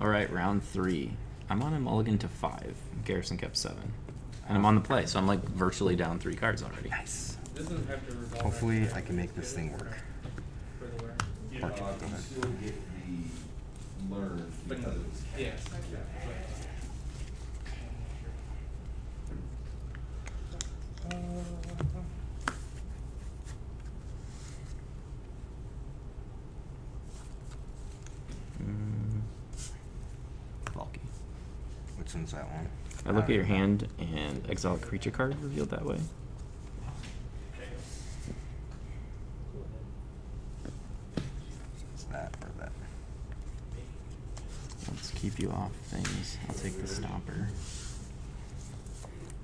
All right, round three. I'm on a mulligan to five. Garrison kept seven, and I'm on the play, so I'm like virtually down three cards already. Nice. Doesn't have to revolve Hopefully, I can make this thing work. for the wear. Fortune, Uh, go you ahead. still get the learn But because it's yes. Mm, bulky. Which one's that one? I look at your hand and exile creature card revealed that way. It's that or that. Let's keep you off things. I'll take the stomper.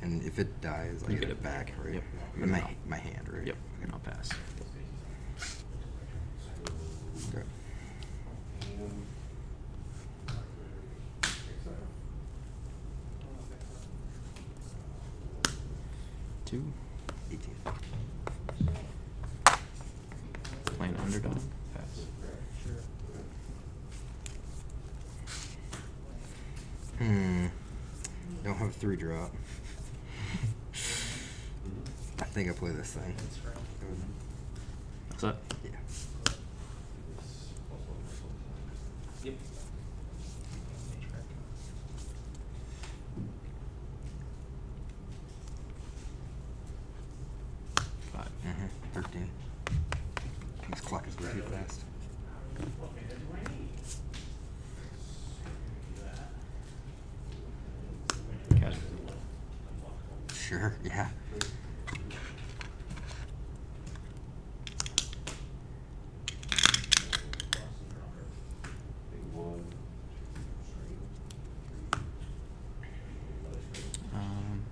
And if it dies, I You get get it it back, back. right? Yep. In my, my hand, right? Yep, Okay. and I'll pass. Good. Two. 18. Playing underdog. Pass. Hmm. Don't have a three drop. I think I play this thing. What's that? Yeah. Yep. Five. Mm-hmm. 13. This clock is way too fast. Sure, yeah. one. Um,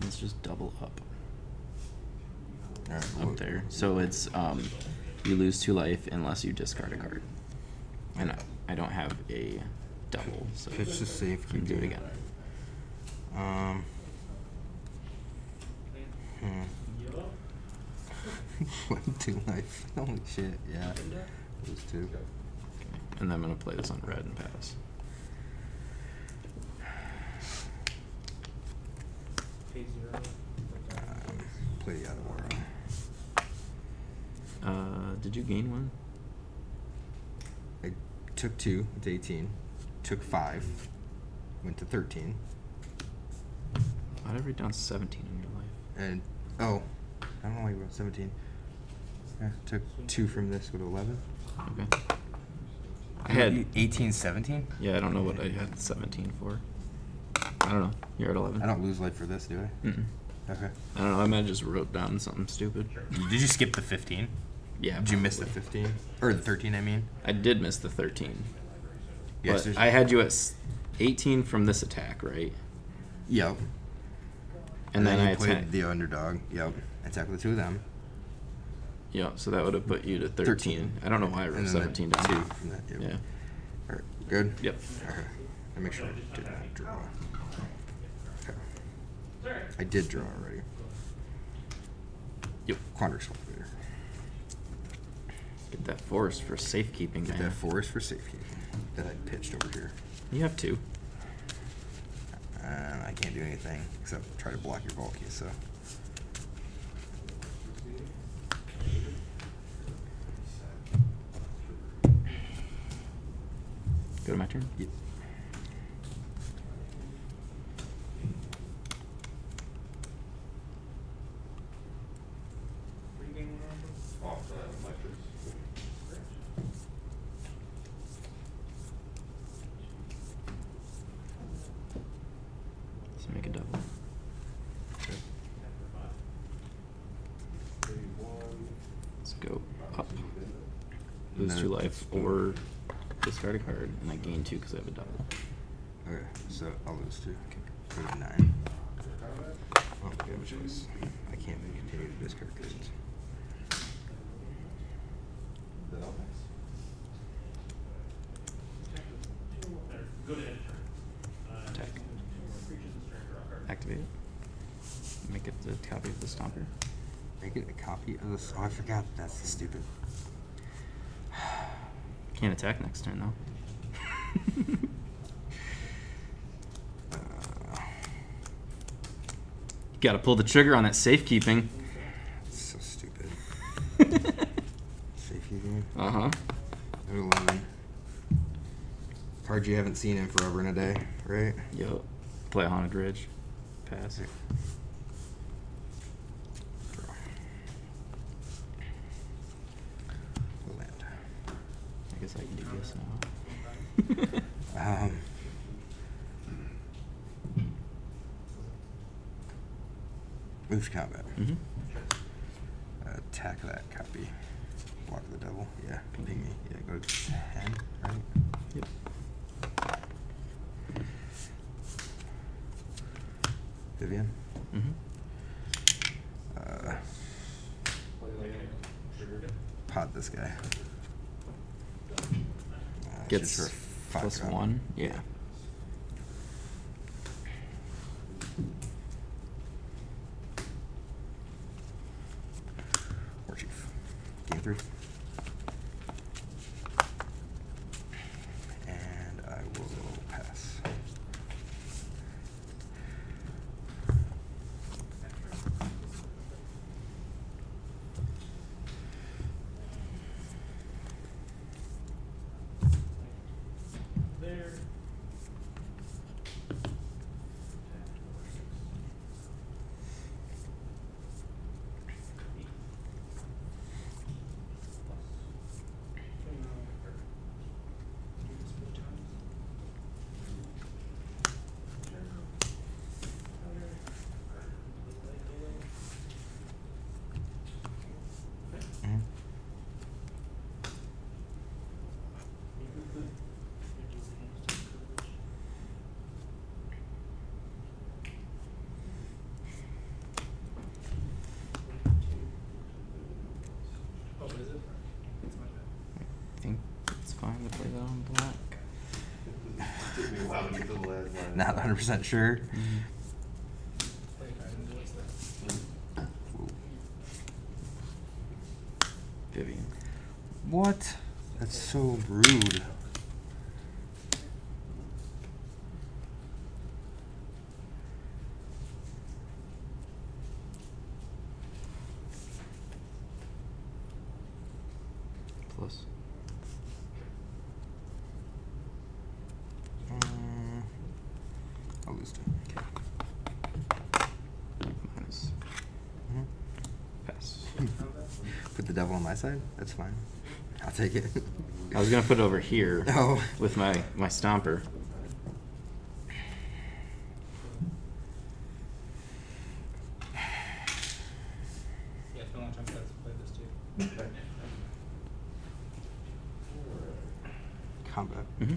let's just double up Alright, up there. So it's um, you lose two life unless you discard a card, and I, I don't have a double, so Pitch to save, can do it again. Um. Hmm. One, two life. Holy shit, yeah. Those two. Okay. And then I'm gonna play this on red and pass. Pay zero. Um, play the other one. Uh, did you gain one? I took two, it's 18. Took five, went to 13. Why did I write down 17 in your life? And, oh, I don't know why you wrote 17. Yeah, took two from this, go to 11. Okay. I had 18, 17? yeah. I don't know what I had 17 for. I don't know. You're at 11. I don't lose life for this, do I? Mm-mm. Okay. I don't know. I might have just wrote down something stupid. Did you skip the 15? Yeah. Did you miss the 15? Or the 13, I mean? I did miss the 13. Yes, but I had you at 18 from this attack, right? Yep. And, then, you I played attacked. the underdog. Yep. Attack with the two of them. Yeah, so that would have put you to 13. 13. I don't know why I wrote And then the 17 down. Two from that. Yep. Yeah. Alright, good? Yep. Okay. I make sure I did not draw. Okay. I did draw already. Yep. Quandrix Cultivator. Get that forest for safekeeping, Get man. that forest for safekeeping that I pitched over here. You have two. And I can't do anything except try to block your bulky, so. Go to my turn. Yep. Let's make a double. Let's go up. Lose No. two life or discard a card, and I gain two because I have a double. Okay, so I'll lose two. To nine. Oh, we have a choice. I can't continue to discard cards. Attack. Activate it. Make it a copy of the stomper. Make it a copy of this. Oh, I forgot. That's the stupid. Can't attack next turn though. Uh, Got to pull the trigger on that safekeeping. so stupid. Game. Uh huh. At 11. Card you haven't seen in forever and a day, right? Yep. Play Haunted Ridge. Pass. Draw. Land. I guess I can do this now. Um, move to combat. hmm Attack that copy. Block the devil. Yeah. Ping me. Yeah, go to 10, right? Yep. Vivien. hmm Uh, pod this guy. Uh, should Gets sure fuck plus up. one. Yeah. War chief. Game three. And I will pass. There. Mhm. Oh, is it? It's my bad. I think it's fine to play that on black. Took me a while to get to the last line. Not 100% sure. Mhm. Play a card and voice that. Ooh. Vivien. What? That's so rude. Plus. Mm, I'll lose two. Okay. Minus. Mhm. Pass. Put the devil on my side? That's fine. I'll take it. I was gonna put it over here Oh. with my my stomper. Yeah, it's been a long time since I've played this too. Combat. hmm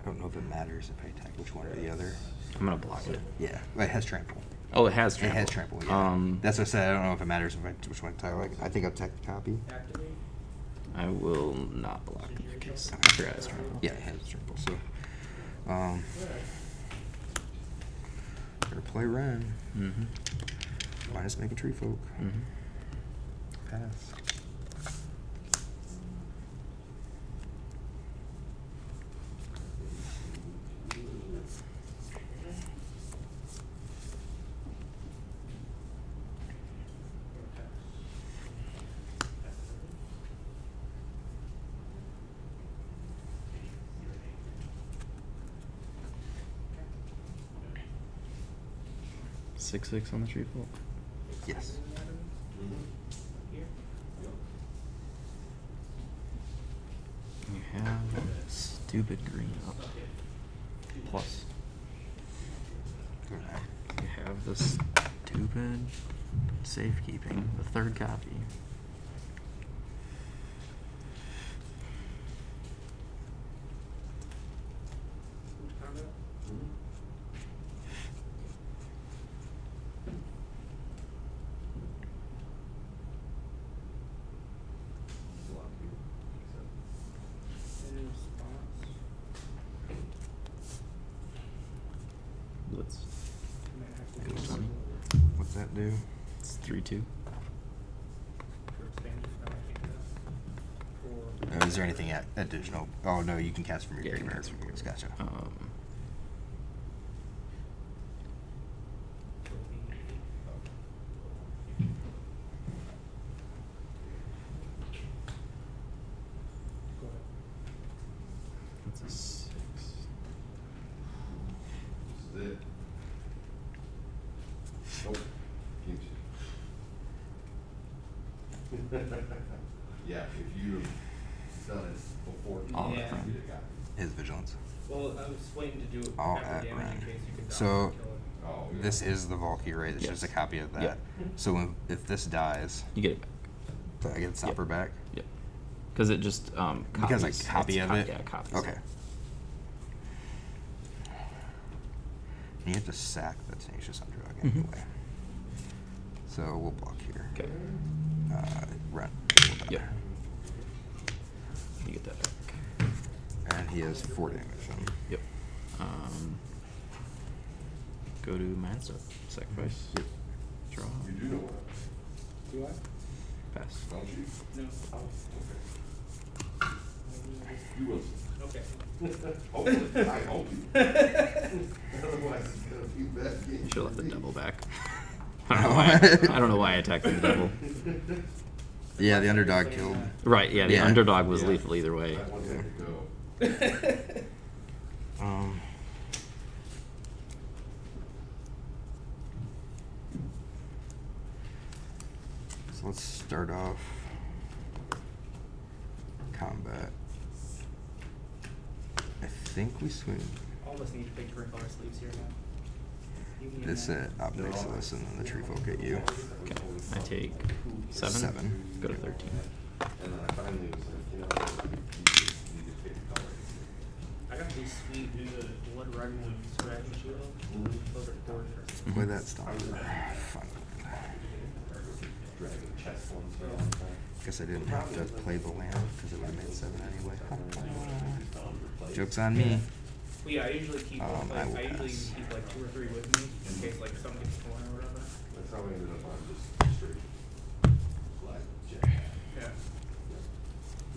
I don't know if it matters if I attack which one or the other. I'm gonna block it. Yeah, well, it has trample. Oh, it has trample. It has trample. Yeah. Um, That's what I said. I don't know if it matters if I, which one I. Like, I think I'll take the copy. I will not block it because I forgot it's trample. Yeah, it has trample. So, um, better play Wrenn. Mm-hmm. Minus make a tree folk. Mm-hmm. Pass. Six six on the tree folk. Yes. You have stupid green up. Plus. You have this stupid safekeeping, the third copy. Combat. Any response? Blitz. Might have to Go do Tony. What's that do? It's three two. For expansion, no, I can't do that. For is there at additional? Oh no, you can cast from your Yeah, you graveyard. your Gotcha. Um, Go ahead. that's a six. This is it. Nope. Keeps you. Yeah, if you'd have done it before. he All Yeah. up front. you'd have got it. His vigilance. Well, I was waiting to do it All after at damage Wrenn. in case you could So, dodge and kill it. Yeah. This is the Valkyrie, right? It's just a copy of that. Yeah. So when, if this dies, You get it back. do I get the stopper back? Yep. Because it just um, Because copies. I copy it's of cop- it. Yeah, copies. Okay. And you have to sack the tenacious underdog Mhm. anyway. So we'll block here. Okay. Uh, run. Yep. You get that back. And he has four damage. So. Yep. Um, go to Mindset. Sacrifice. Yep. Draw. You do know what, Do I? Pass. don't you? No. Oh, okay. You will. Okay. Hopefully, I hope you. Otherwise, it's gonna be a bad game. You should have left the me. devil back. I don't know why. I, I don't know why I attacked the devil. Yeah, the underdog killed. Right. Yeah. The Yeah. underdog was Yeah. lethal either way. That to go. Um. So let's start off combat. I think we swing All of us need to pick different color sleeves here now. You can get this mine. at Ob Nixilis and then the tree folk at you. Okay. I take seven. Seven. Go to thirteen. And then I finally was like, you know, you need to pick a color. I got these sweet blood red scratch shield. Those are gorgeous. Play that stomper. Ah, Fun. Dragon chest ones for a long time. Guess I didn't have to play the land because it would have made seven anyway. Joke's on me. Well, yeah, I usually keep Um, like I will I, usually pass. keep like two or three with me in case like something gets torn or whatever. That's how we ended up on just straight glide jet. Yeah.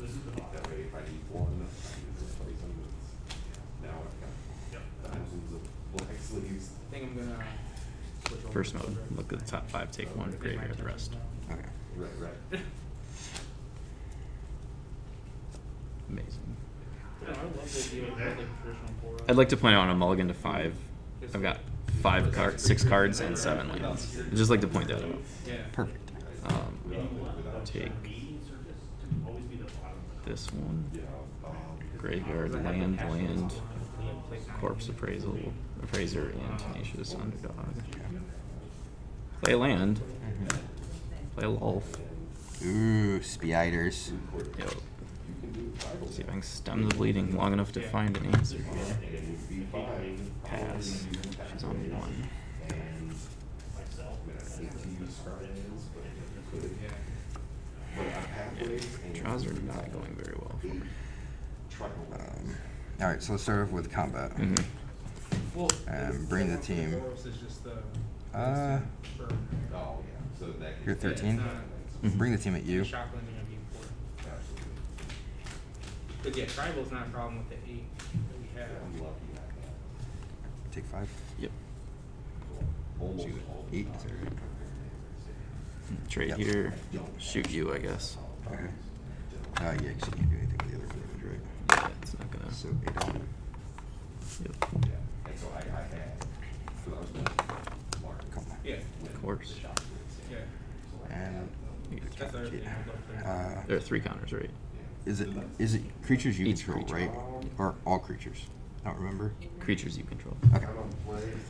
That way, if I need one, I can just replace them. It's- Now I've got thousands of black sleeves. I think I'm gonna switch over First mode. Look at the top five. Take one. Take my Graveyard the rest. Okay. Right, right. Amazing. I love the idea of like traditional Boros. I'd like to point out on a mulligan to five. I've got five cards, six cards, and seven lands. I'd just like to point that out. Perfect. Um, take this one. Graveyard, land, land, corpse appraisal, appraiser, and tenacious underdog. Play a land. Play a Lolth. Ooh, Speiders. Yo. See if I can stem the bleeding long enough to find an answer here. Pass. She's on one. Draws are not going very well for me. Um, all right, so let's start off with combat. Mhm. Well, Um, bring the team. Boros is just the. Uh, Oh, yeah, so that. You're yeah, 13? not- Mhm. Bring the team at you. Shock landing would be important. Absolutely. But yeah, tribal's not a problem with the eight that we have. I'm lucky at. Take five. Yep. Almost Shoot. Eight, is right? Trade Yep. here. Shoot you, I guess. Okay. Uh, yeah, 'cause you can't do anything with the other damage, right? Yeah, it's not gonna. So eight on. Yep. Yeah, and so I, I had, cause I was going to Mark. Come on. Yeah, Of course. yeah. And That's the thing I'd love to- uh, There are three counters, right? is it is it creatures you Each control, creature. right? Or all creatures? I don't remember. Creatures you control. Okay.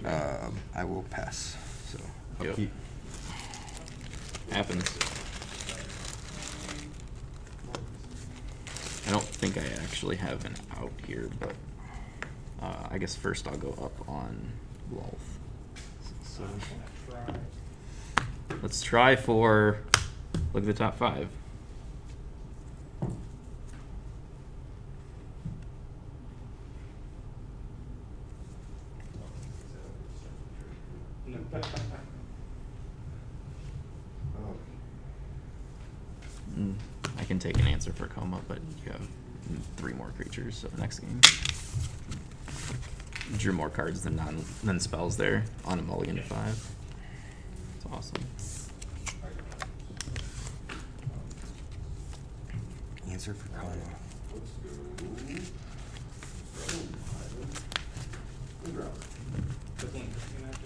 I. Um, I will pass. So Yep. upkeep. Happens. I don't think I actually have an out here, but uh, I guess first I'll go up on Lolth. So Try. Let's try for look at the top five. Mm, I can take an answer for Koma, but you have three more creatures. So next game, drew more cards than non than spells there on a mulligan to five. It's awesome. Answer for Koma. Click one, click after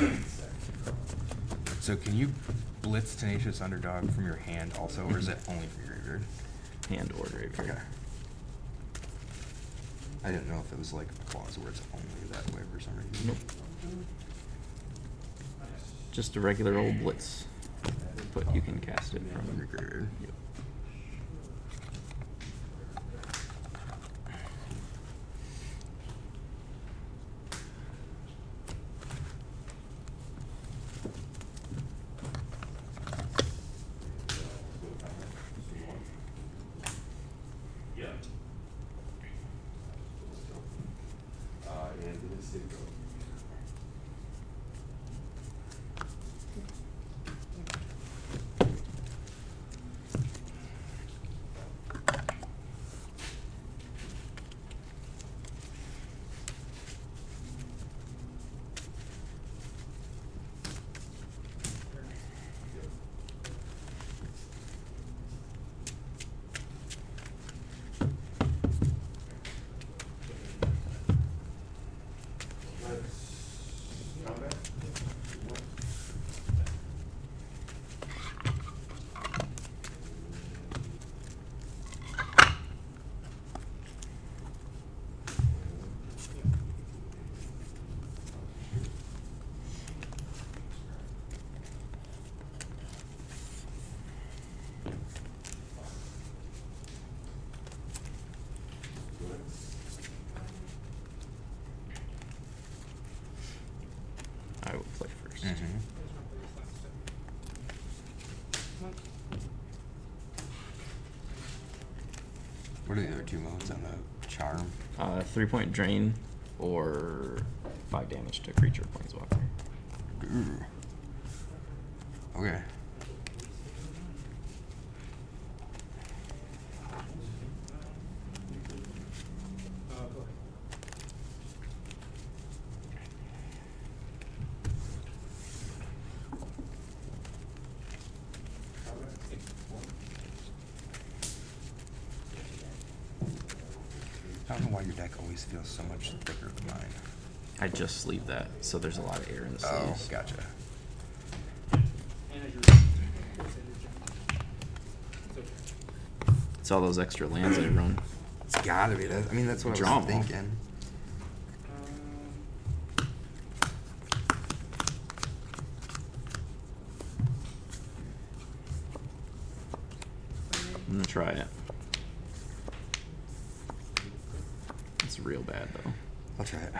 that. So can you blitz Tenacious Underdog from your hand also, or is it only for your graveyard? Hand or graveyard. Okay. I didn't know if it was like a clause where it's only that way for some reason. Nope. Just a regular old blitz, but you can cast it From. Yep. Yeah. Uh, and it is safe. I will play 1st Mhm. What are the other two modes on the charm? Uh, three point drain or five damage to creature planeswalker. Ooh. Okay. Uh, go ahead. I don't know why your deck always feels so much thicker than mine. I just sleeve that, so there's a lot of air in the Oh, sleeves. gotcha. And as It's all those extra lands I run. It's gotta be. That, I mean, that's what Draw I was all. thinking. Um, I'm gonna try it. It's real bad though. I'll try it.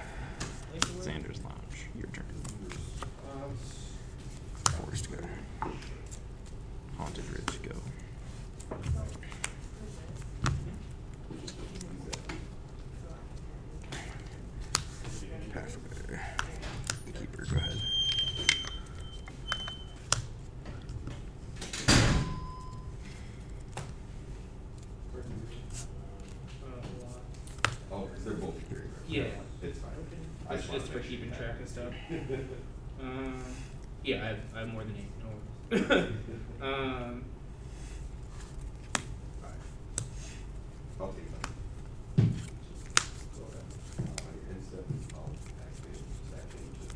Xander's Lounge, your turn. Forced go. Haunted Ridge, go. Pathway. Keeper, go ahead. Oh, because they're both very. Yeah. It's fine. I It's just wanna just for keeping track of stuff. Um, yeah, I have, I have more than eight. No worries. um, I'll take that. Uh, instead, I'll activate this action, just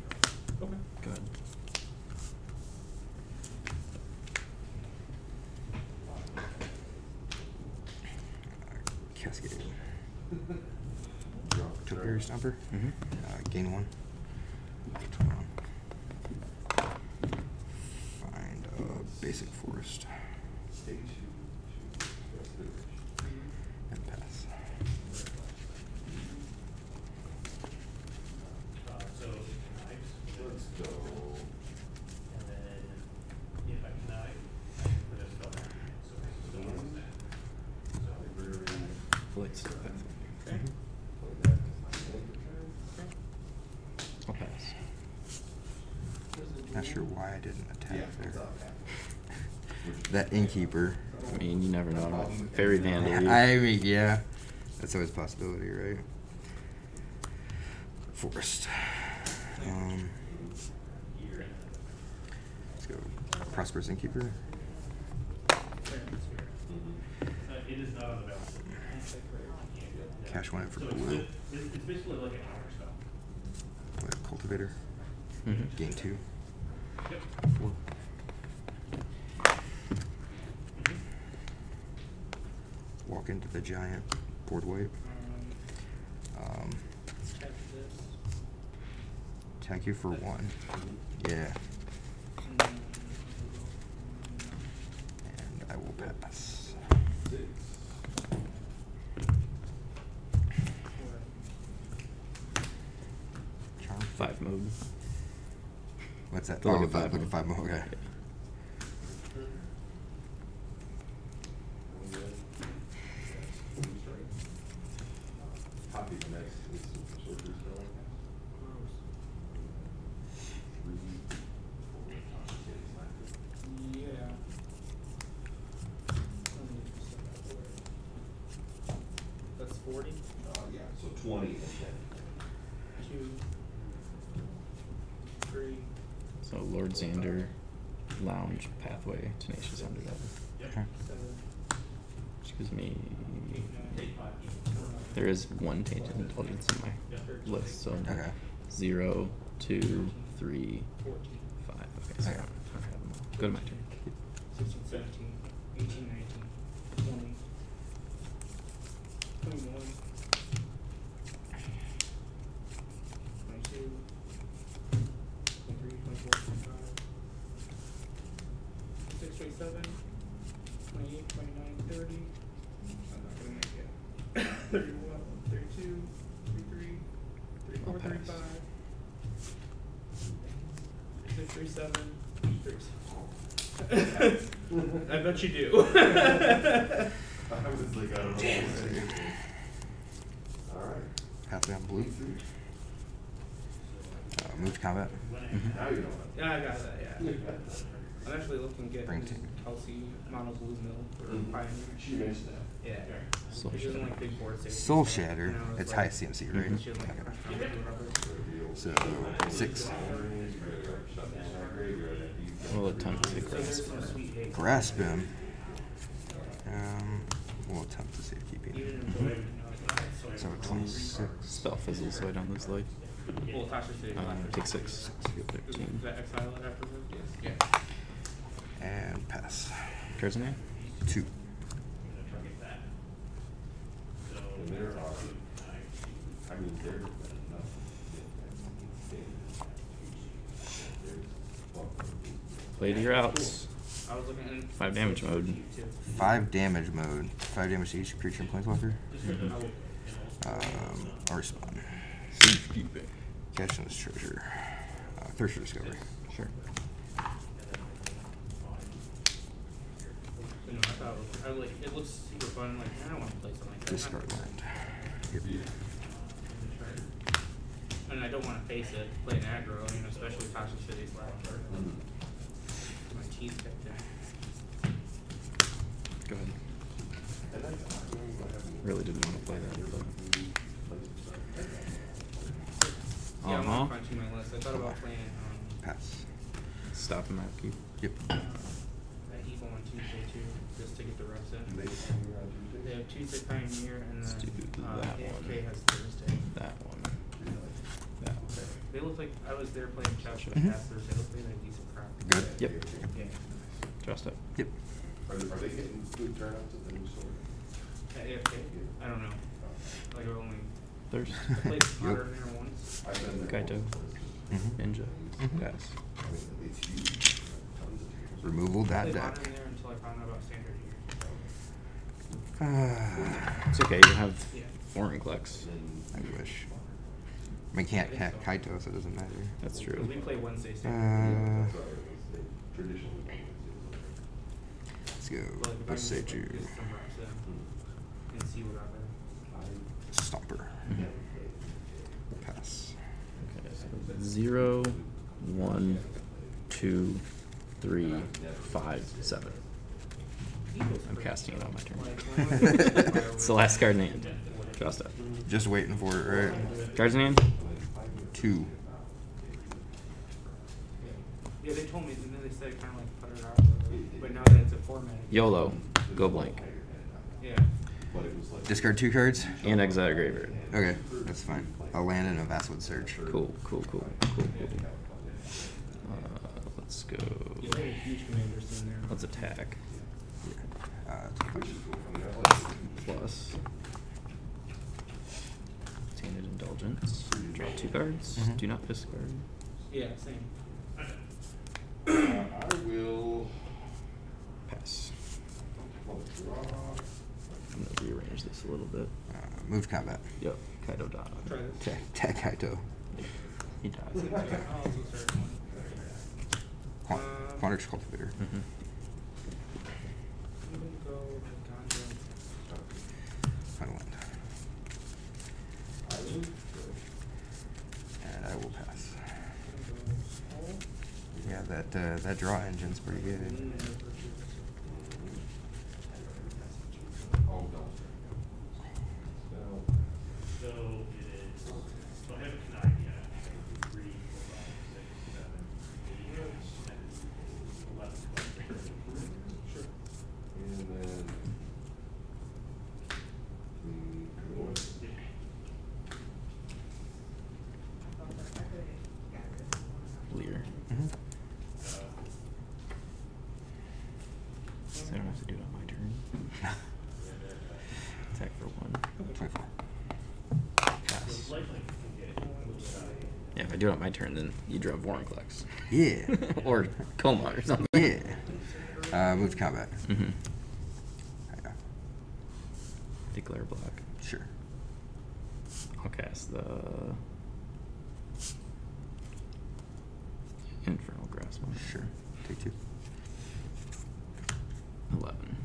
draw. okay. Good. Cascade. Draw. Took your stumper? Mhm. Uh, gain one. Hold on. Find uh, basic forest Take two, two, that's good. and pass. Uh, so, I, Let's go. and then if I can, I, I can put a spell back. So this is the one that. So, Library. Blitz. Okay. Play that as my second turn. I'll pass. Not sure why I didn't attack Yeah, there. it's up. Which That innkeeper. I mean, you never know. Fairy Vandal. I mean, yeah. That's always a possibility, right? Forest. Um, let's go. Prosperous innkeeper. It is not on the balance. Cash one in for So it's, blue. it's, it's basically like an honor spell. What, cultivator. Mhm. Gain two. Walk into the giant. Board wipe. Um, attack you for one. Yeah. And I will pass. Six. Charm. Five mode. What's that? Look oh, at five. five Look at five more. Okay. One red. One strike. Copy the next instant sorcery spell. Three, four, five, six, nine. Yeah. Let me just set that away. That's forty. Uh, yeah, so twenty and ten. Two. Three. So Lord Xander, Lounge, Pathway, Tenacious Underdog. Okay. Seven. Which gives me. Eight, nine. There is one Tainted Indulgence in my list, so. Okay. Zero, two, three, Fourteen. five. Okay, so I Okay. don't have them all. Go to my turn. Sixteen, seventeen, eighteen, nineteen, twenty. Twenty-one. Twenty-two. Twenty-three, twenty-four, twenty-five. Twenty-six, twenty-seven. Twenty-eight, twenty-nine, thirty. I'm not gonna make it. Thirty-one, thirty-two, thirty-three, thirty-four, I'll pass. thirty-five. Thirty-six, thirty-seven, thirty-seven. I bet you do. I was like, I don't know. Alright. Pathway on blue. Move to combat. Mhm. Now you know Yeah, I got that, yeah. I'm actually looking to get Bring this two. Kelsey Mono Blue Mill for Mhm. Pioneer. She mentioned that. Yeah. Soul She doesn't Shatter. like big board safety. Soul stuff, Shatter. you know, It's like- high CMC, right? She doesn't like Okay. crunch numbers or whatever. So six. We'll attempt to grasp. some sweet hate. Grasp him. Um, we'll attempt to safekeeping. Even if you know, So twenty-six. Spell fizzles so I don't lose life. Well, Tasha City. Um, take six. Feel Is 13. that exile it afterwards? Yes. Yeah. And pass. Cards in hand? Two. And there are, I mean, there's enough. Play to your outs. I was looking in. Five damage mode. Five damage mode. Five damage to each creature and planeswalker. I will- Um, I'll respond. Safekeeping. Catching this treasure. Uh, thirst for discovery. Sure. You know, I thought, it was- I was like, it looks super fun, like, I don't wanna play something like that. Discard land. Yep. And I don't wanna face it, play an aggro, you know, especially with Tasha City's left, or my teeth kept in. Go ahead. Really didn't want to play that, but. Yeah, I'm Uh-huh. not crunching my list, I thought about playing, um, Pass. Stop and map keep. Yep. that Evo on Tuesday too, just to get the reps in. They have Tuesday Pioneer and then, do uh, that AFK one. has Thursday. That one. That one. They look like, I was there playing chess with Mhm. past Thursday, looked like they had decent crowd. Good. Yep. Yeah. Trust it. Yep. Are they, are they getting good turnouts at the new store? At AFK, I don't know, like I only, Thirst. I played Yep. modern there once. I've been there Kaito. Ninja. Mhm. Pass. I mean, it's huge. Tons of people. Removal I that deck. modern I found out about standard here. Ah, It's okay, you have Yeah. foreign clicks. I wish. I mean, can't hack Kaito, so it doesn't matter. That's true. we play Wednesday Uh, standard. Traditionally. let's go. But like if I Let's can say just, two. like, get some reps in and see what I Stomper. Mhm. Pass. Okay, so zero, one, two, three, five, seven. I'm casting it on my turn. Like, when was it? it's the last card in hand. Draw stuff. Just waiting for it, right? Cards in hand? Two. Yeah, they told me, and then they said kind of like put it out, but now that it's a format. YOLO. Go blank. Yeah. But it was like. Discard two cards. And exile graveyard. Okay, that's fine. I'll land in a Vastwood Search. Cool, cool, cool, cool, cool. Uh, let's go. Yeah, they had huge commanders in there. Let's attack. Uh, Plus. Tainted Indulgence. Draw two cards. Mhm. Do not discard. Yeah, same. Uh, I will. Pass. I'll draw. I'm gonna rearrange this a little bit. uh, move combat. Yep, Kaito died. Try this. Ta- Takaito. He dies. Oh, this is our one. Quan- Uh, Quandrix Cultivator. Mhm. I'm gonna go with Ganja. Final land. And I will pass. I'm gonna go Skull. Yeah, that uh, that draw engine's pretty good. And then purchase. Oh, no. Spell. So it is, so I have a Kanai, yeah, three, four, five, six, seven, eight, nine, eleven, twelve, thirteen. Sure. And then. Mm, cool. Lear. Mhm. Uh, So I don't have to do it on my turn. Attack for one. Twenty-four. Pass. so lifelink can get, uh, Yeah, if I do it on my turn, then you draw Vorinclex. Yeah. or Koma or something. Yeah. Uh, move combat. hmm Yeah. Declare block. Sure. I'll cast the Infernal Grassmore. Sure. Take two. Eleven.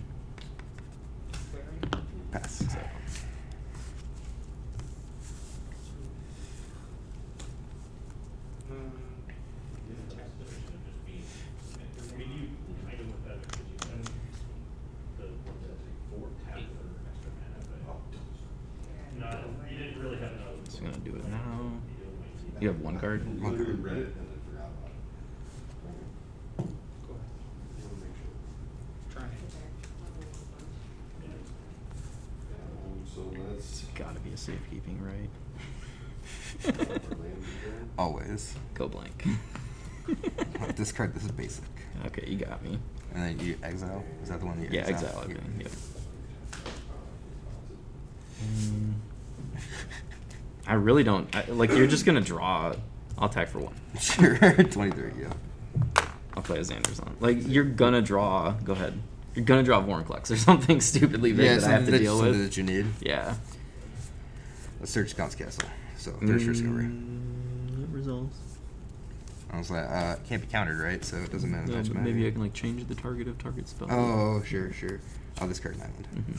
Clearing. Pass. So, Um, the text position of just being, I mean, you kind of went better, because you had the ones that take four tap for extra mana, but not, you didn't really have enough. so I'm gonna do it now. You have one card. One Literally card. read it and then forgot about it. go ahead. You wanna make sure. Try it. Um, so It's let's. gotta be a safekeeping, right? our land again. Always. Go blank. Discard this is basic. okay, you got me. And then you exile. Is that the one you Yeah, exile? exile Yeah. everything. Yep. Mm, I really don't I, like. You're just gonna draw. I'll attack for one. Sure. Twenty-three. Yeah. I'll play a Xander's on. Like you're gonna draw. Go ahead. You're gonna draw Vorinclex or something stupidly big yeah. that I have something to that- deal something with. that you need. Yeah. Let's search Gaunt's Castle. So there's your discovery. Mm, it resolves. I was like, uh, can't be countered, right? So it doesn't matter. Yeah, but maybe I can like change the target of target spell. Oh, sure, sure. I'll discard an island. hmm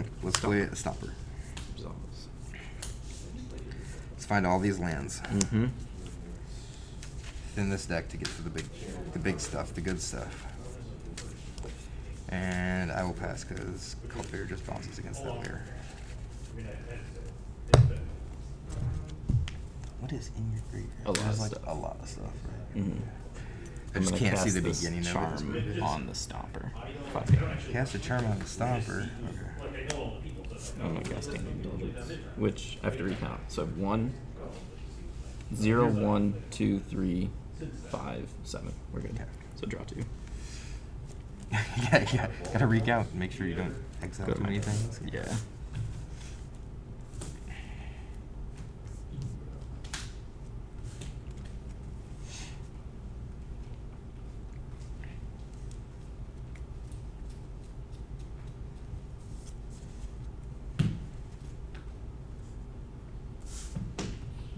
Let's play a stopper. Resolves. Let's find all these lands Mm-hmm. In this deck to get to the big, the big stuff, the good stuff. And I will pass because Cultivator just bounces against that layer. What is in your graveyard? A lot There's of like stuff. a lot of stuff, right? Mm-hmm. I just can't see the beginning of it. charm on the stomper. Fuck it. Cast a charm on the stomper. Okay. I'm gonna cast Tainted Indulgence, which I have to recount. So I have one, zero, one, two, three, five, seven. We're good. Okay. So draw two. yeah, yeah. Gotta recount. Make sure you don't exile too many things. Yeah.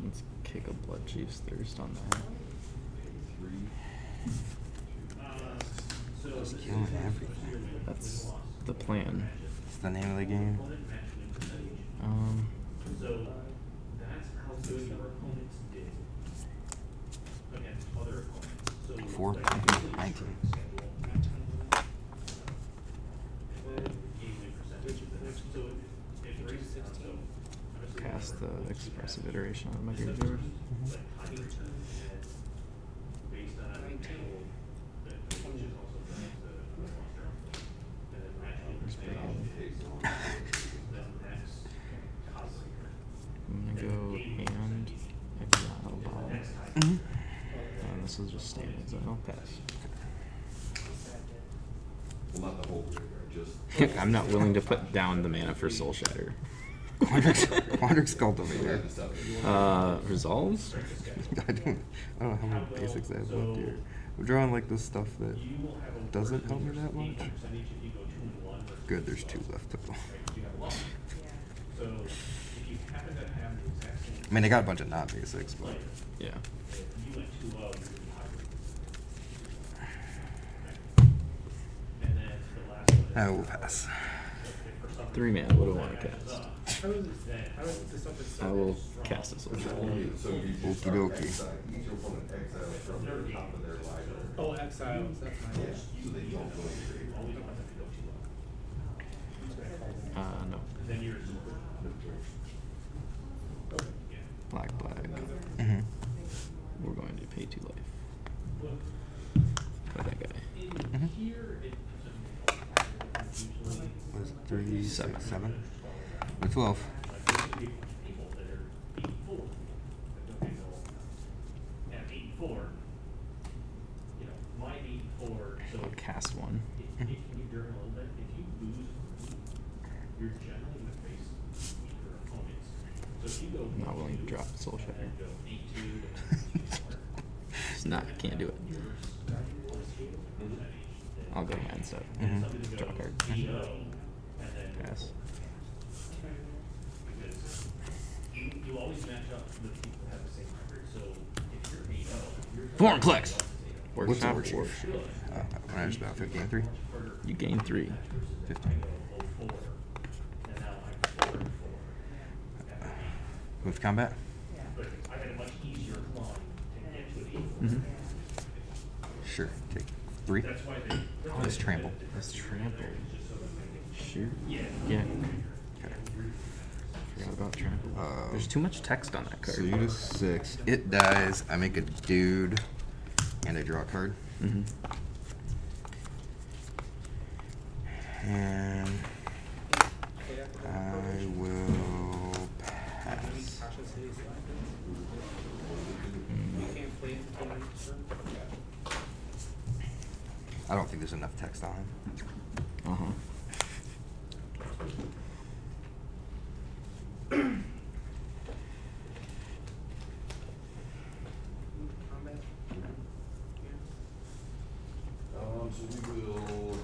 Let's kick a Bloodchief's Thirst on that. Just killing everything. That's the plan. It's the name of the game. Um, So that's how good your opponents did against other opponents. So Four, like, 19. expressive iteration of my graveyard. like tiny return and based on annual, that which is also the the monster. And then naturally expand, then next cosmic. I'm gonna go and exile ball. Next time. Mhm. And this is just stay in exile. Pass. Well, not the whole graveyard, just. I'm not willing to put down the mana for Soul Shatter. Quandrix, Quandrix Cultivator. Yeah, the stuff that you want. Uh, resolves? I don't, I don't know how many basics I have left here. I'm drawing like this stuff that You will have a doesn't help me that much. percentage if you go two and one versus Good, there's two left total. Right, 'cause you have a lot. So if you happen to have the exact. I mean, I got a bunch of not basics, but Yeah. if you went two oh, you're gonna be hybrid. And then the last one. is- I will pass. if for some Three reason mana, what do I wanna matches cast? up, How is it, then how is this up I will cast a Soul It's Shatter. 37. With 12. You're. Clicks. What's Workshop, the workshop. Uh, when I was about fifteen three. You gain three. Fifteen. And now I'm four and four. after eight. Move to combat? But I had a much easier climb to get to an eight. Mhm. Sure, take three. That's why they. Let's trample. Let's trample. Shoot. Yeah. Yeah. Okay. Forgot about trample. Uh, There's too much text on that card. So you do six. It dies. I make a dude, and I draw a card. Mm-hmm. And I will pass. You can't play it until next turn? I don't think there's enough text on him. Uh huh. Combat? Um, so we will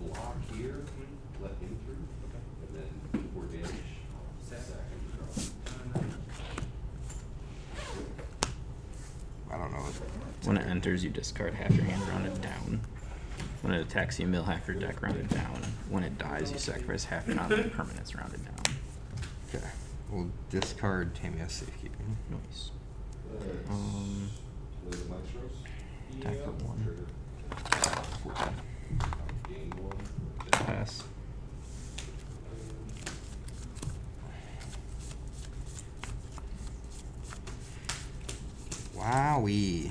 block here, let him through, and then four damage. Sack. Sack and draw. I don't know. When it enters, you discard half your hand rounded down. When it attacks, you mill half your deck rounded down. When it dies, you sacrifice half your non-permanents rounded down. Okay. We'll discard Tamiyo's safekeeping. Nice. Let's Um, play the Maestros. Attack for one. Trigger. Fourteen. One. Pass. Wowie.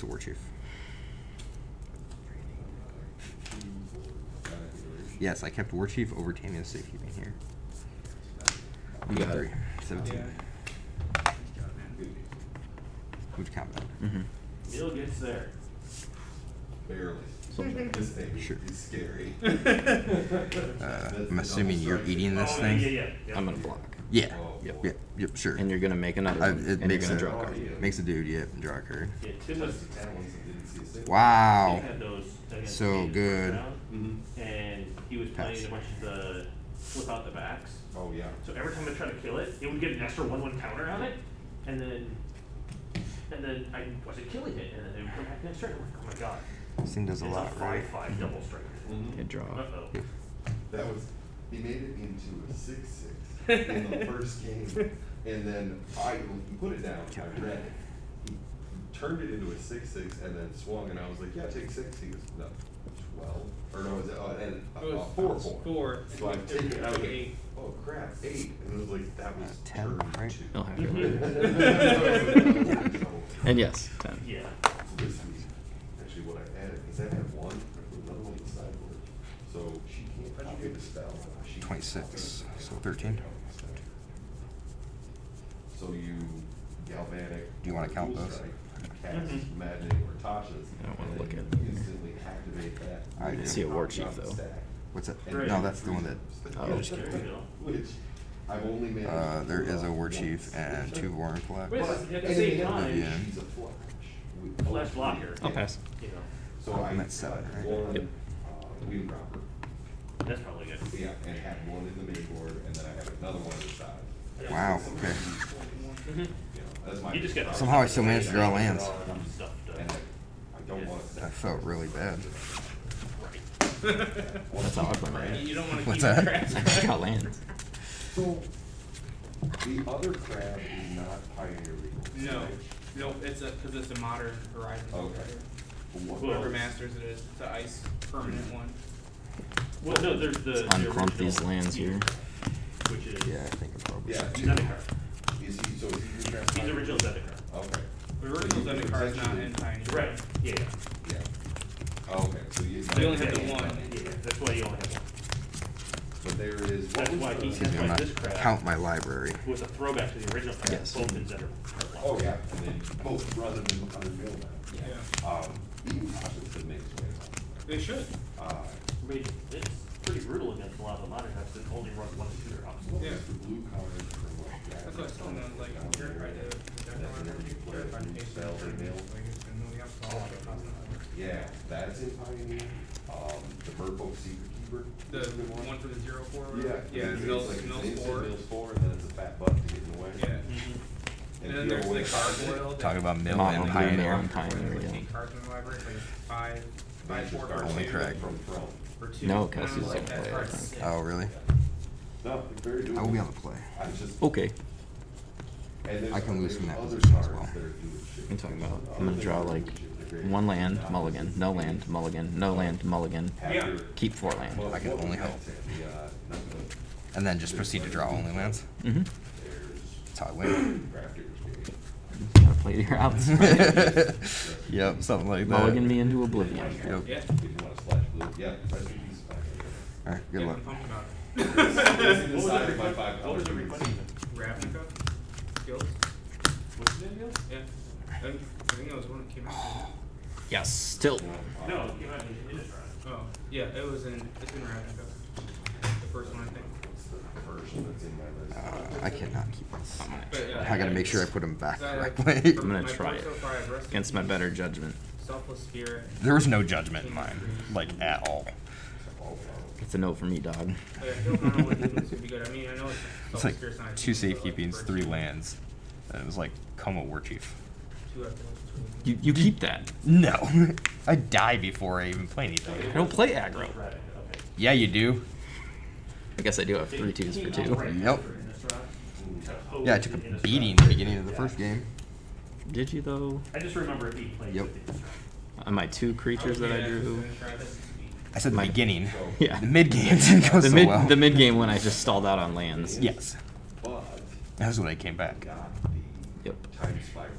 What's a war chief? Yes, I kept war chief over Tamiyo's safekeeping here. You got Three. it. Seventeen. Yeah. Nice. Move to combat. Mm-hmm. Neil gets there. Barely. Soldier. This thing Sure. is scary. Uh, I'm assuming you're eating this Oh, thing? Yeah, yeah, yeah. I'm gonna block. Yeah. Oh, Yep. boy. Yep. Yep. Sure. And you're gonna make another I, one. it and makes you're a gonna draw a card. makes a dude. Yep. And draw a card. Yeah, Tim was, Just the that didn't see a single. Wow. Tim had those So me in the first good. round, Mhm. And he was Pass. playing a bunch of the flip out the backs. Oh, yeah. So every time I try to kill it, it would get an extra one one counter on it, and then, and then I wasn't killing it, and then it would come back next turn. I'm like, oh my god. This thing does a It's lot, right? Five five double strike. Mhm. Hit draw. Uh oh. Yep. That was, he made it into a six six in the first game, and then I, he put it down, I read it. He turned it into a six six and then swung, and I was like, yeah, take six, he goes, no, twelve, or no, is it, uh, and, uh, It was four, four. Four. So I take it, I was like, Eight. oh crap, eight, and it was like, that was Uh, ten, turn right? two. Oh, heck. So And yes, ten. Yeah. this is actually what I added, cause I had one, I put another one on the sideboard, so she can't copy the spell. She can't Twenty-six, so thirteen. So you galvanic. Do you wanna count those? Strike, Cast Mhm. or Tasha's. I don't wanna and look then at- you Instantly activate that. I with see a war chief, though. stack. What's that? No, that's the one that. Oh, Yeah, just There. Which I've only managed. Uh, to there pull is a off war once. chief and two Warren flags. Wait, But at the and same time- Yeah. She's a flash. We- Flash blocker. I'll pass. You know, So I I'm at seven, got right? one, Yep. uh, Weed Dropper. that's probably good. Yeah, and had one in the main board, and then I had another one on the side. Wow, So okay. Mhm. You know, that's my. You just got. Somehow I still managed to draw lands. Stuff to- I, I don't want. I felt really bad. Right. That's how I play my hand. You don't wanna What's keep that? track. I just got lands. So, the other crab is not Pioneer Legal. No, right? no, it's a, cause it's a modern horizon. Okay. What- Well- Whoever masters it is, it's a ice permanent hmm. one. Well, no, there's the. Let's the unclump these lands here. Which is. Yeah, I think I probably Yeah. Should He's too. Is he, so is he your trans? He's original Zendikar. Okay. The So original you could Zendikar is not potentially- in Pioneer. Right, yeah, yeah. Yeah. Oh, Okay, so you. You only have the one. Yeah, that's why you only have one. But there is. what That's was why the- he Excuse says me, I'm not this crab. count my library. Was a throwback to the original crab, Yes. both in Zendikar. Oh, yeah, and then both rather than hundred mil now. Yeah, Um, even Tasha should make his way they should. Uh, I mean, it's pretty brutal against a lot of the modern types that only run one shooter hops. what Yeah. the blue card from? That's what I was telling them, like, Down you're there, trying to, that never be put you're trying to in pay spell or mail. Like, it's been moving up to all the cost of Yeah, that's in Pioneer. Um, the Merfolk Secretkeeper. The is one for the zero four? Yeah. Yeah, it's Mills, like, it's Mills instant four. Mills four, and then it's a fat butt to get in the way. Yeah. Mhm. And if then you there's the win a card, gargoyle. Talk about mill Mono and pioneer. and pioneer, yeah. eight cards in the library, like five, five, Magic four card cards. Only maybe, correct. From Throne. For two. No, Cassie's was like, don't play, I hard. think. Oh, really? No, it's very doable. I will be able to play. I just. Okay. And there's- I can lose there's from that position as well. that are doing shit. I'm talking about, I'm gonna draw like doing shit, they're great. one land, Uh, mulligan, no land, mulligan, no land, mulligan. Yeah. Keep four land. I can only that hope. say? The, uh, not the- And then just proceed to draw only lands. Mm-hmm. That's how I win. Gotta play your outs. yep, something like that. Mulligan me into oblivion. Yep. Yeah. If you wanna splash blue, yeah, rest in peace. All right, good luck. I'm pumped about This it. is What was the of my request- five What was the dollar. Ravnica, skills, What's the deal? yeah. I think I think it was one that came out. Yes, still. No, it came out in Innistrad. Oh, yeah, it was in, it's in Ravnica. The first one, I think. The version that's in my list? Uh, I cannot keep this. But, yeah, I gotta make sure I put them back correctly. I'm gonna try it so far, I have Rest in against my better judgment. There was no judgment in mine, like at all. Oh, It's a no for me, dog. Like, I don't know what units would be good. I mean, I know it's It's like Spirit's not a two team, but, like, safekeepings, three lands. And it was like Como War Chief. Two, I feel like it's really You you keep that. No, I die before I even play anything. I don't play aggro. Ravnica. Yeah, you do. I guess I do have three twos for two. Yep. Yeah, I took a beating at the beginning of the first game. Did you though? I just remember it being played Yep. with Innistrad. On my two creatures oh, that I Yeah, drew. It's gonna try this. I said the My- beginning. Yeah. The mid game didn't go The so mid well. the mid game when I just stalled out on lands. Yes, But that's when I came back. Yep. That's spiral.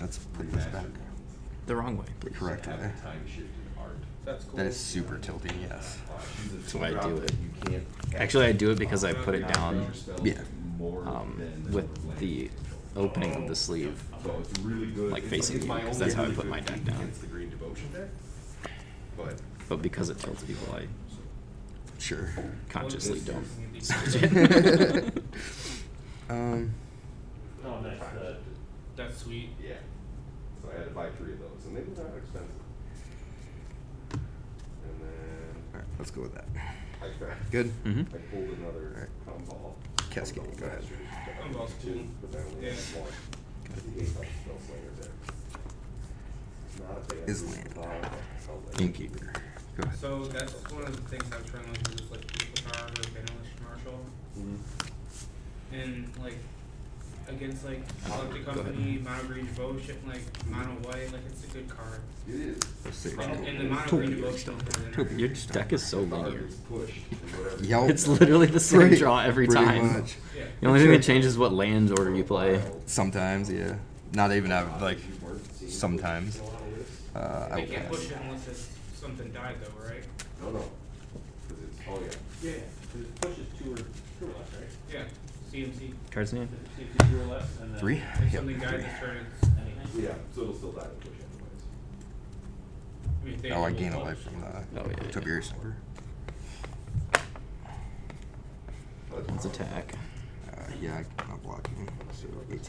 Let's this back. The wrong way, please. Correct. Way. the time shifted art. That's cool. That is super tilting. Yes. She's a That's why I do it. Actually, I do it because I put it down Yeah. um, with the opening of the sleeve. So it's really good. like, facing it's you, my 'cause only that's how I put my deck beat down. Against the green devotion there. But But because it tells people, I Sure. consciously Well, don't this switch it. um. Oh, nice. Uh, That's sweet. yeah. So I had to buy three of those, and they were not expensive. And then All right, let's go with that. I grabbed. Good. Mhm. I pulled another Alright. combo. Cascade, go ahead. Combo's cool. Because I only Yeah. had one. That's the eight bucks spell slayer there. Not a bad. Is land. spell slayer. Innkeeper. Go ahead. So that's one of the things I'm trying to like, is just like Picard or Baelish Marshall. Mhm. And like, against like Electric go ahead. Company, Mono Green Devotion, like Mono White, like it's a good card. It is. Let's. And, and the Mono Toby, Green you're Devotion still- is in Toby, there. Your deck is so Card linear. gets pushed and whatever. Yelp. It's literally the same Pretty- draw every time. much. Yeah. The only thing that changes is what land order you play. Sometimes, yeah. Not even have like sometimes. Uh, I They will can't pass. Push it unless it's something died though, right? No, no. 'Cause it's, oh yeah. Yeah, cause it pushes two or, two or less, right? Yeah. CMC. Cards in? See if two or less, and then. Three? If Yep, something died three. this turn, it's. Anything. Yeah, so it'll still die in push anyways. I mean, if they Oh, I roll gain a life from the Oh, yeah, yeah. Tobias number. But- Let's attack. Uh, yeah, I'm not blocking. So 18.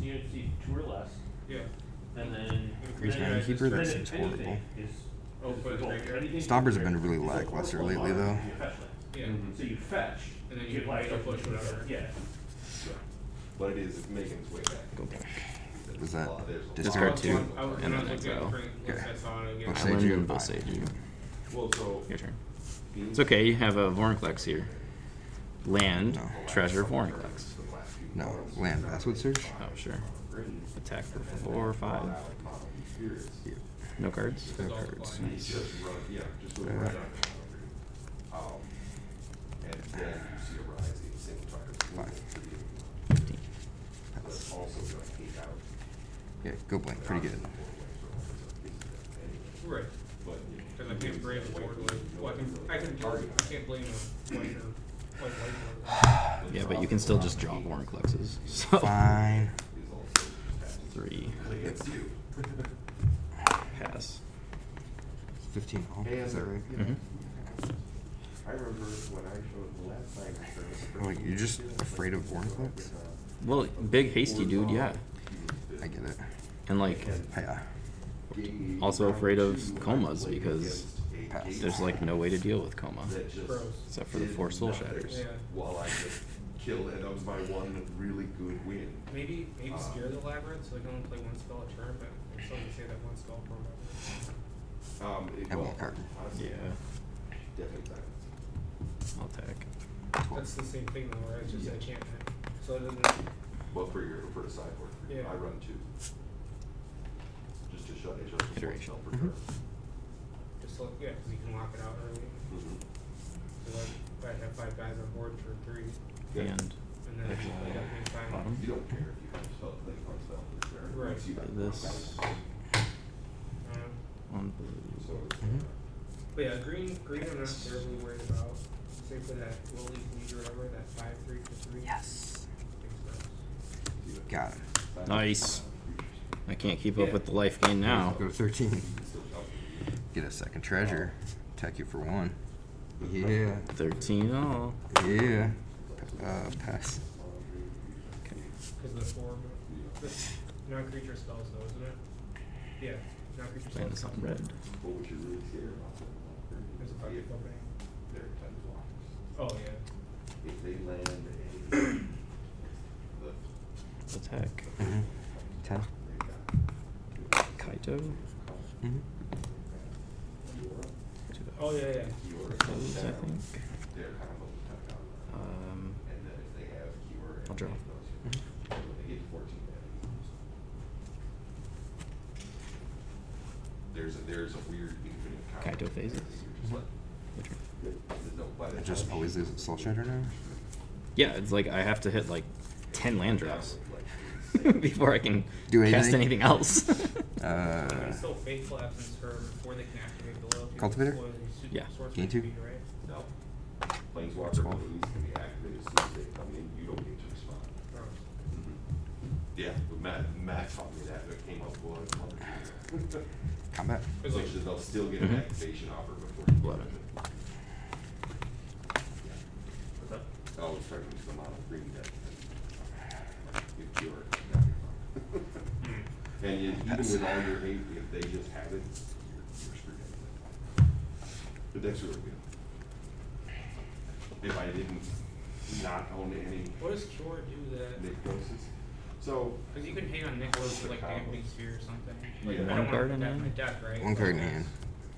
CMC two or less, Yeah. And then. Increase Then mana keeper. That seems Anything horrible. is- is put it the goal. right here. Anything Stompers have been really there, you go lackluster lately, though. you fetch. Yeah. Mhm. So you fetch. And then you you get life still push whatever. Yeah. Yeah. But it is, it's making its way back. Go back. There's Was that lot- there's Discard lot. two, and then was looking at exile. Okay. I saw it again. Let's say you and buy. Both you. Well, so. Your turn. It's okay, you have a Vorinclex here. Land, No. treasure, Vorinclex. No, land Basswood Search. Oh, sure. Attack for four or five. Yeah. No cards? No cards. Nice. Just yeah, just go right on. And then you see a rising. Five. Fifteen. But Pass. also gonna take out. Yeah, go blank. Pretty good. Right. Because I can't brave a board like, well, I can, I can, I can't blame a white or white white. Yeah, but you can still just draw Vorinclexes. So Fine. Is three. Pass. 15 all. Is that right? Mhm. I remember when I showed the last time. I showed- Like, you're just afraid of Vorinclex? Well, big hasty dude, yeah. I get it. And like Yeah. also afraid of Komas because Pass. there's like no way to deal with Koma. That just Pros. Except for the four soul shatters. Yeah. While I just and that was my one really good win. Maybe, Uh, maybe scare the labyrinth so they can only play one spell a turn, but I still can say that one spell per labyrinth. Um, it, And well, one card. honestly, Yeah. Definitely silence. I'll attack. That's the same thing though, right? It's just an enchantment. So it doesn't, Well, for your, for the sideboard, for you, Yeah. I run two. Just to shut, it shows the one Iteration. spell per Mhm. turn. just look, yeah, because you can lock it out early. Mhm. So like, I have five guys on board for three, Yeah. And and then Exile. I got me time. Bottom. You don't care if you have spell, play one spell per turn. Right. Once you got This. Um, on blue. So it's, Mhm. But yeah, green, green I'm not terribly worried about. Say for that Lily League or whatever, that five three for three. Yes. Makes sense. Got him. Nice. I can't keep up Yeah. with the life gain now. Go to 13. you can still jump. Get a second treasure. Attack you for one. Yeah. 13 all. Yeah. Uh, pass. Okay. Cause the four, this non-creature spells though, isn't it? Yeah, non-creature Playing this on red. What would you really scare about? There's a If opening. They're ten blocks. Oh, yeah. If they land a, Attack. Mm-hmm. 10. Kaito. Mm-hmm. Oh, yeah, yeah. Close, I think. They're kind of over the top down. Um, And then if they have keyword. and I'll draw. those, They get fourteen mana. There's, a there's a weird infinite. Kaito phases. You're just like, which one? there's no- by the I just time- always lose at Soul Shatter now? Yeah, it's like I have to hit like 10 land draws Like, before I can Do cast anything? anything else. Uh, It's still faithful absence her before they can activate the loyalty. Cultivator? Yeah. Gain two? speed. Planeswalker can be activated as soon as they come in, you don't get to respond. Oh. Yeah, but Matt, Matt taught me that, but it came up one, one or two ago. combat. It's like- So they'll still get an Mhm. activation offer before you. Eleven. What's up? I always try to use the mono green deck. If you're. And you- even Pass. with all your hate, if they just have it, you're, you're screwed anyway. The deck's really good. If I didn't not own any What does Cure do that? necrosis, so. Because you can hang on Nicholas with like Combo. dampening sphere or something. Like, Yeah. I One don't card want in that in my hand? deck, right? One card in hand.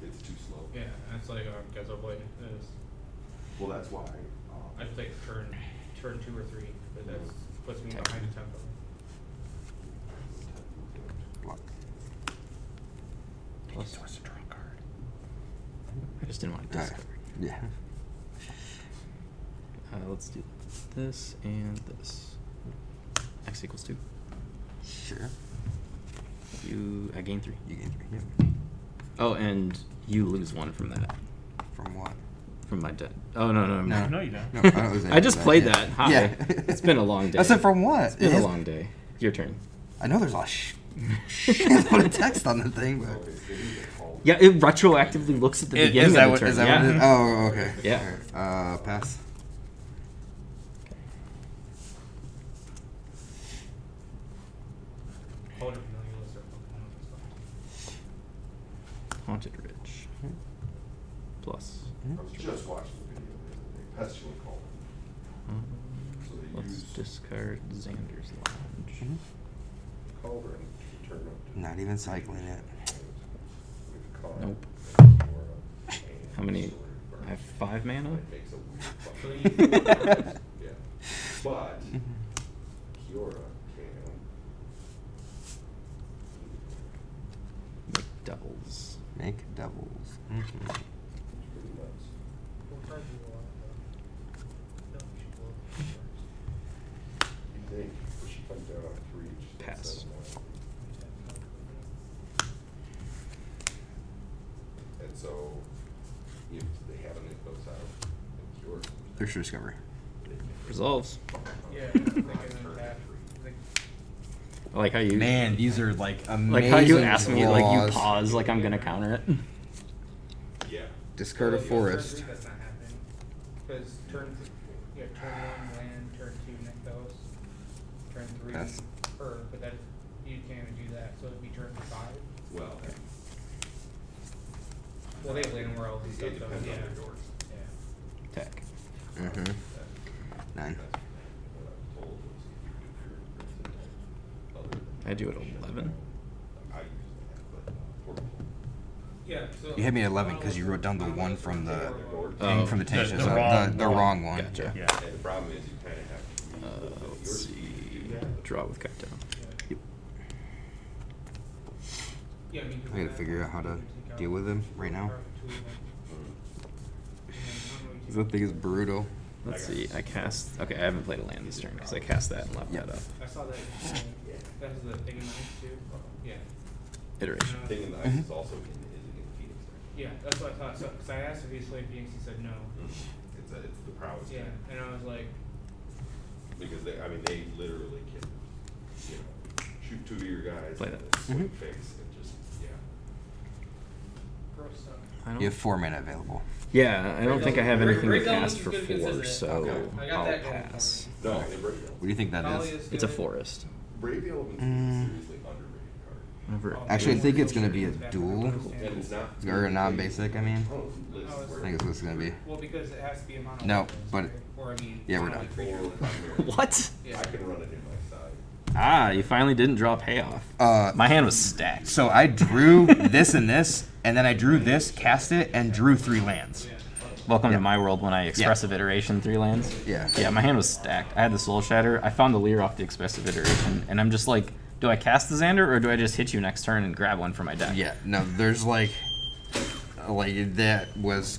It's too slow. Yeah, that's like, uh, guess I'll avoid this. Well, that's why, um, I'd play turn, turn two or three, but that's Puts me behind the tempo. Block. Plus. wants to draw card. I just didn't want to Alright. discard. Yeah. Uh, let's do this and this. X equals two. Sure. You, I gain three. You gain three. Yep. Oh, and you lose one from that, From what? from my debt. Oh no no No. No, you don't. No, I don't lose I of just that, played yeah. that. Hi. Yeah. it's been a long day. I said from what? It's been It a is- long day. Your turn. I know there's a lot of sh- shit on the text on the thing, but. Okay, so you get called. Yeah, it retroactively looks at the Is- beginning is that of the what, turn. is that yeah. what it is? Oh, okay. Yeah. Alright, Uh, pass. Hold up, no, you list our Pokemon, that's fine. Haunted Ridge. Plus. I was just watching the video the other day. Pestilent called. Um, So they let's use- discard Xander's Lounge. Called her and turned up. to- Not even cycling it. Nope. and Kiora and How many? I have five mana. It makes a weird So fucking- you- Yeah. But. Kiora can. Make doubles. Make doubles. Mhm. Pretty nuts. What card do you want, though? No, you should blow up the cards. You think, but she comes down on three. she's got Pass. seven mana. And so, if they have an Nykthos out, and Kiora. Thirst discovery. Resolves. Yeah, they can untap. They- I like how you. Man, these are like amazing. Like how you ask me, like you draws. pause, like I'm gonna counter it. Yeah. Discard a forest. three, That's not happening. Cause turn, yeah, turn one land, turn two Nykthos, turn three That's- her, but that, you can't even do that, so it'd be turn five. Well. Well, they have land worlds and It stuff, so, depends on yeah. their doors. Yeah. Tech. Mhm. Nine. I do it 11. Yeah, so. You had me at 11 because you wrote down the one from the Oh. thing from the The- the so wrong the, the one. wrong one. Gotcha. Yeah. And the problem is you kind of have to. Uh, the- the- let's see. you have the- Draw with Kaito. Yep. I mean. 'cause I gotta figure out how to you can take deal with him right now. two of them, and then one way you That thing is brutal. Let's see. I cast. Okay, I haven't played a land this turn because I cast that and left Yep. that up. I saw that, uh, that's the thing in ice too, yeah. Iteration. Thing in the ice is also in, is in Phoenix. right? Yeah, that's what I thought, so, cause I asked if he played Phoenix, he said no. It's a, it's the prowess. Yeah, thing. and I was like, Because they, I mean, they literally can, you know, shoot two of your guys Play in that. the swing Mhm. face and just, yeah. gross stuff. I don't. You have four mana available. Yeah, I don't think I have anything to cast for four, so Okay. I got I'll that pass. No, What do you think that Dolly is? is It's a forest. Brave Elephants Mm. is a seriously underrated card. Whenever. Oh, Actually, I think it's gonna be a it's back duel. on the And it's not. Or a non-basic, I mean. Lists it's- where- I think it's what it's gonna be. Well, because it has to be a mono. No, but- right? Or I mean. Yeah, we're done. What? I can run it in my side. Ah, you finally didn't draw payoff. Uh, My hand was stacked. So I drew this and this, and then I drew this, cast it, and drew three lands. Welcome Yeah. to my world when I expressive iteration three lands. Yeah. Yeah, my hand was stacked. I had the Soul Shatter. I found the Leer off the expressive iteration, and I'm just like, do I cast the Xander or do I just hit you next turn and grab one from my deck? Yeah, no, there's like, like that was.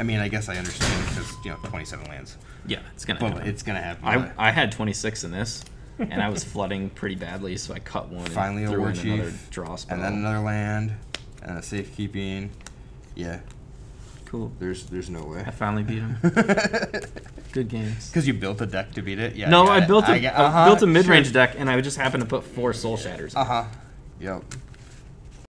I mean, I guess I understand because you know, 27 lands, Yeah, it's gonna but happen. it's gonna happen. I, I had 26 in this, and I was flooding pretty badly, so I cut one Finally, and a threw war in another draw spell. and then another land, and a safekeeping. Yeah, Cool. there's there's no way. I finally beat him. Good games. Because you built a deck to beat it. Yeah. no, got I built a get- uh-huh, built a mid range sure. deck, and I just happened to put four Soul Shatters. Uh huh. Yep.